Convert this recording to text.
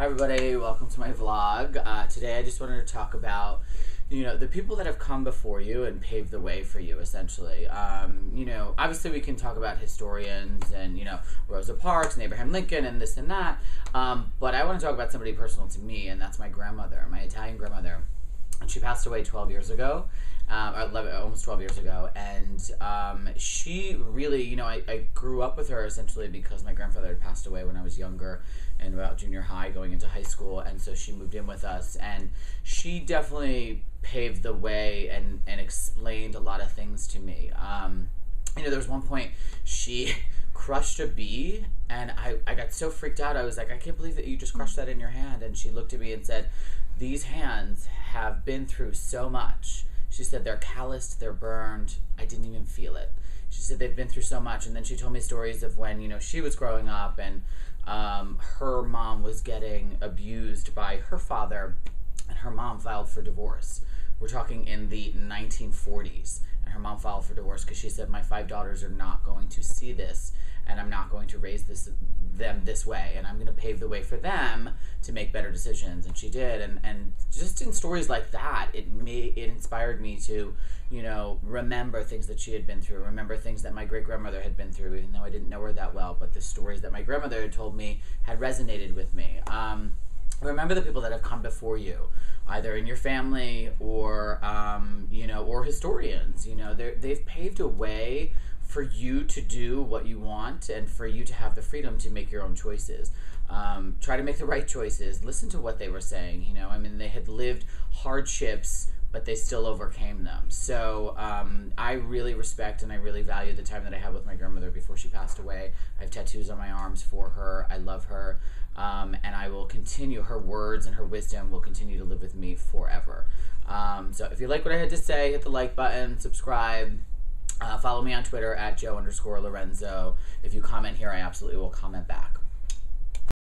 Hi, everybody. Welcome to my vlog. Uh, today, I just wanted to talk about, you know, the people that have come before you and paved the way for you, essentially. Um, you know, obviously, we can talk about historians and, you know, Rosa Parks and Abraham Lincoln and this and that. Um, but I want to talk about somebody personal to me, and that's my grandmother, my Italian grandmother. And she passed away 12 years ago um, 11, almost 12 years ago. And um, she really, you know, I, I grew up with her essentially because my grandfather had passed away when I was younger and about junior high going into high school. And so she moved in with us. And she definitely paved the way and, and explained a lot of things to me. Um, you know, there was one point she crushed a bee and I, I got so freaked out. I was like, I can't believe that you just crushed that in your hand. And she looked at me and said, These hands have been through so much she said they're calloused, they're burned. I didn't even feel it. She said they've been through so much, and then she told me stories of when you know she was growing up and um, her mom was getting abused by her father, and her mom filed for divorce. We're talking in the 1940s, and her mom filed for divorce because she said my five daughters are not going to see this going to raise this them this way and I'm going to pave the way for them to make better decisions and she did and and just in stories like that it made it inspired me to you know remember things that she had been through remember things that my great grandmother had been through even though I didn't know her that well but the stories that my grandmother had told me had resonated with me. Um, remember the people that have come before you either in your family or um, you know or historians you know they've paved a way for you to do what you want and for you to have the freedom to make your own choices. Um, try to make the right choices. Listen to what they were saying. You know, I mean, they had lived hardships, but they still overcame them. So um, I really respect and I really value the time that I had with my grandmother before she passed away. I have tattoos on my arms for her. I love her. Um, and I will continue, her words and her wisdom will continue to live with me forever. Um, so if you like what I had to say, hit the like button, subscribe. Uh, follow me on Twitter at Joe underscore Lorenzo. If you comment here, I absolutely will comment back.